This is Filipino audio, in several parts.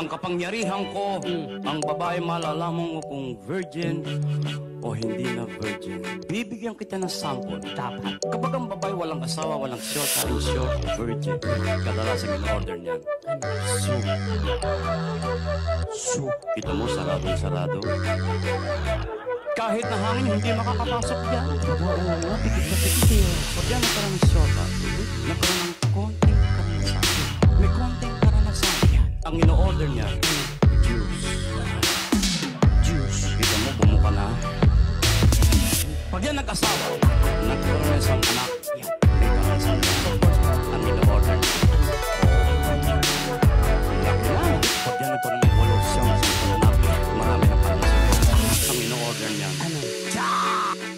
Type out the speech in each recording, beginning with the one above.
ang kapangyarihan ko, ang babae malalaman mo kung virgin o hindi na virgin. Bibigyan kita ng sample. Dapat. Kapag ang babae walang asawa, walang short, in short, virgin. Kadalasan in-order niyan. Soup. Soup. Kita mo, sarado sarado. Kahit na hangin, hindi makakapasok dyan. Oo, oo, pikit na pikit. Pag yan nagkaroon ng shota, nagkaroon ng konting Ang ino-order niya, juice. Juice. Kita mo, bumuka na. Pag yan nag-asawa, nagkaroon ng isang anak. May karanasan. Ang ino-order niya. Pag yan nagkaroon ng walo siyang isang anak, na karanasan. Ang ino-order niya.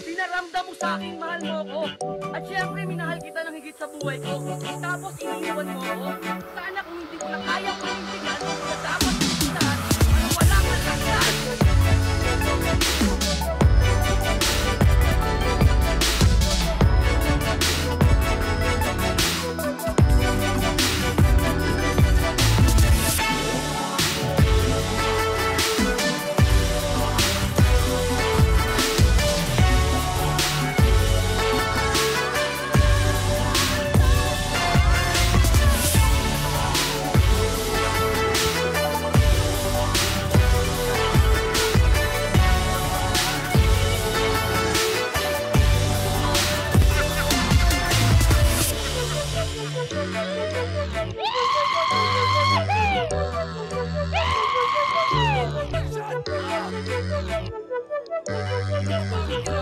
Pinaramdam mo sa akin, mahal mo ako. At syempre, minahal kita ng higit sa buhay ko. Tapos, iniiwan mo ako. Sana kung hindi ko na kaya panindigan, dapat kita. Ano wala ka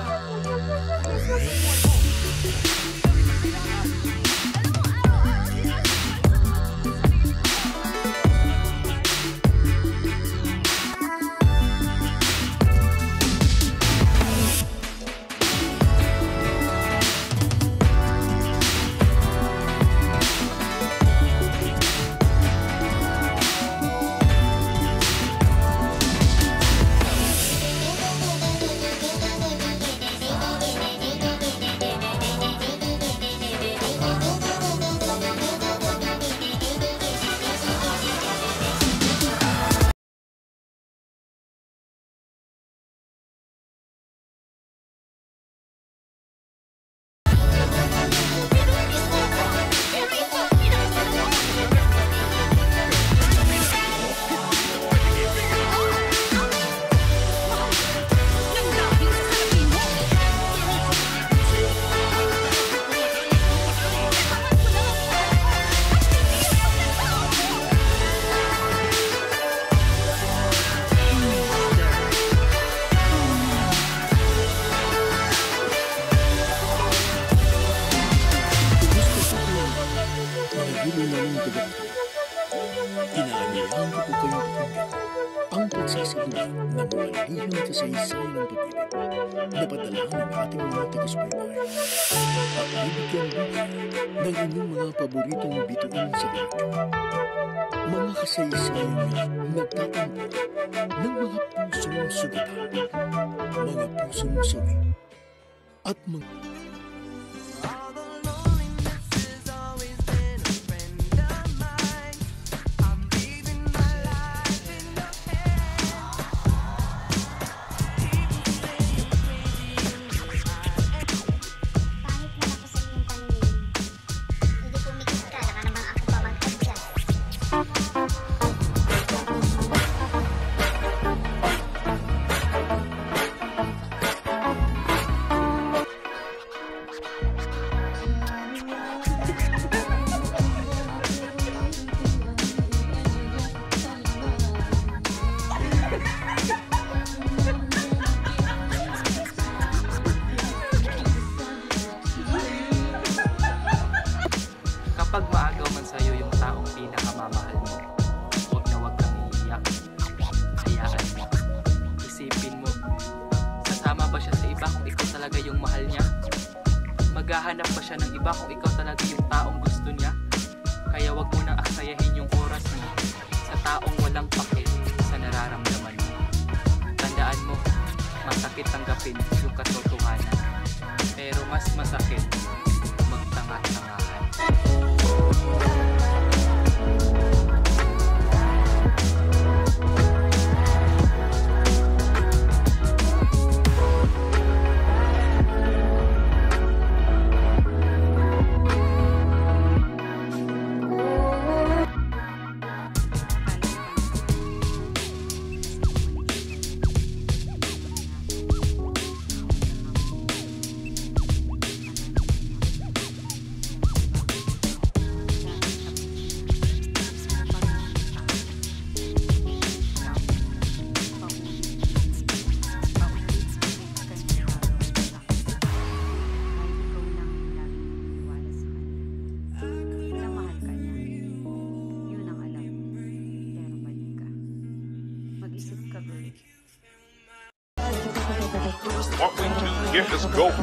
ng mga lihim kasaysayan ng pag-ibig na padala ng ating mga tagus-baybay at bibigyan buhay ng inyong mga paboritong bituin sa radyo. Mga kasaysayan na nagtatampo ng mga pusong sugatan, mga pusong suwi, at mga iba kung ikaw talaga yung mahal niya? Maghahanap ba siya ng iba kung ikaw talaga yung taong gusto niya? Kaya wag mo nang aksayahin yung oras mo sa taong walang pakit sa nararamdaman mo. Tandaan mo, masakit tanggapin yung katotohanan. Pero mas masakit magtanga-tangahan.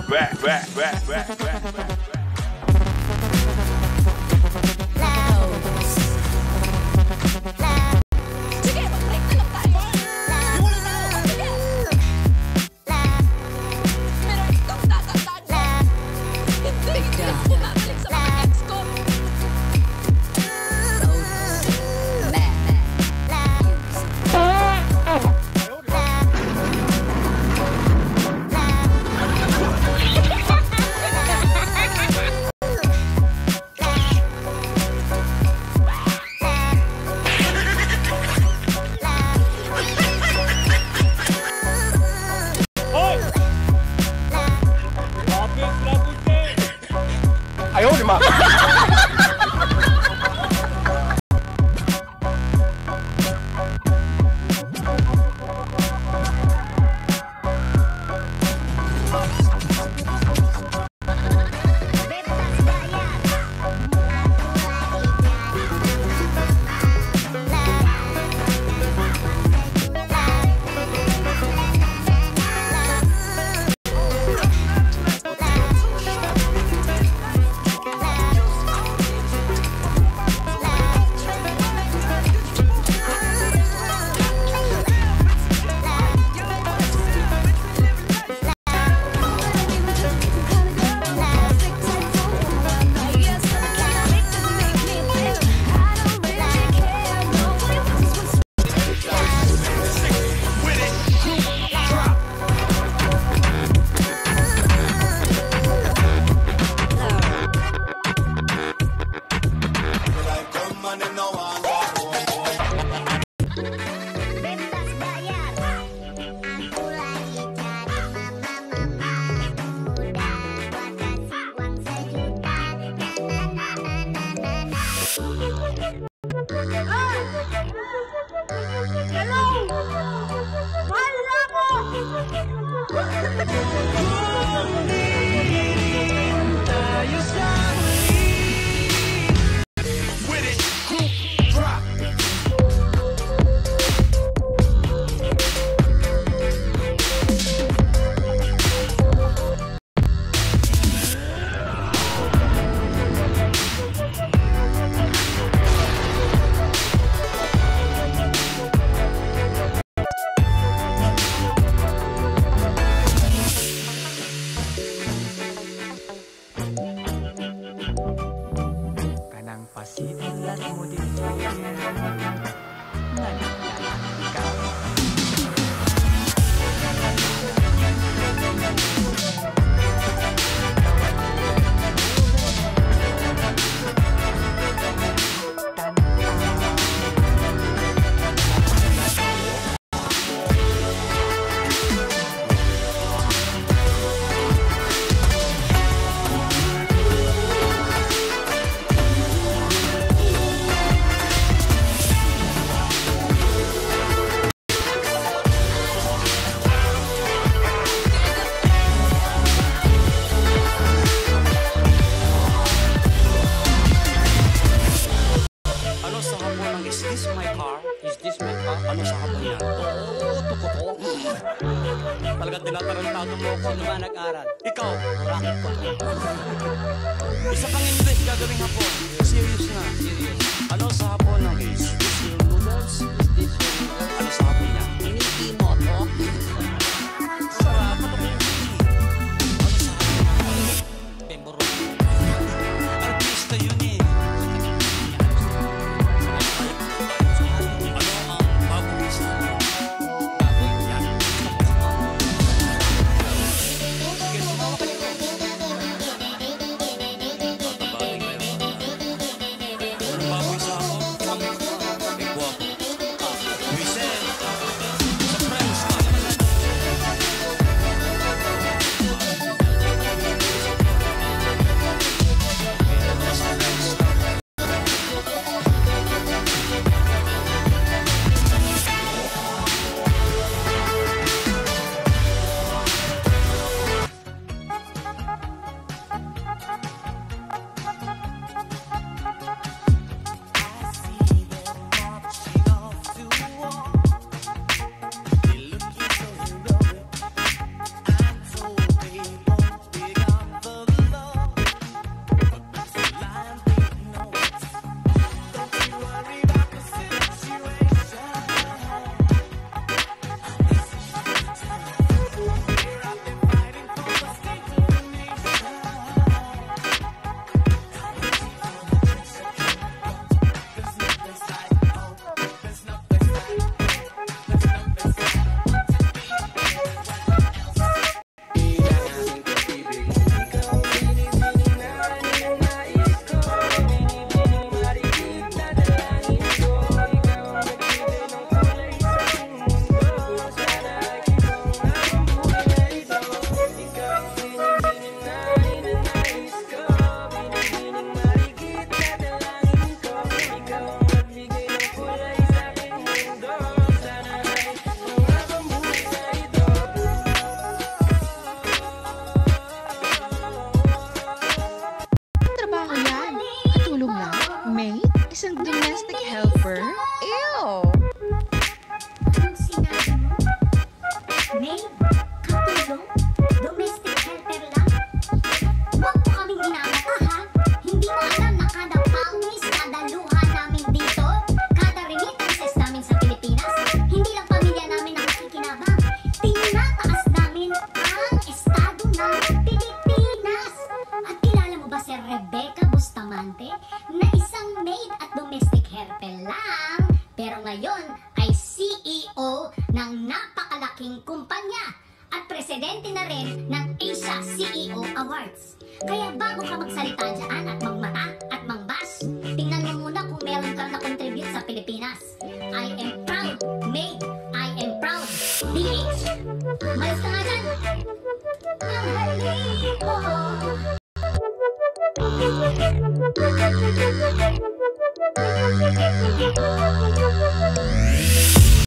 Back, back, back, napakalaking kumpanya at presidente na rin ng Asia CEO Awards. Kaya bago ka magsalita dyan at magmata at mangbas, tingnan mo muna kung meron kang na-contribute sa Pilipinas. I am proud, made, I am proud, DH. Malis ka nga dyan. Ang galing mo.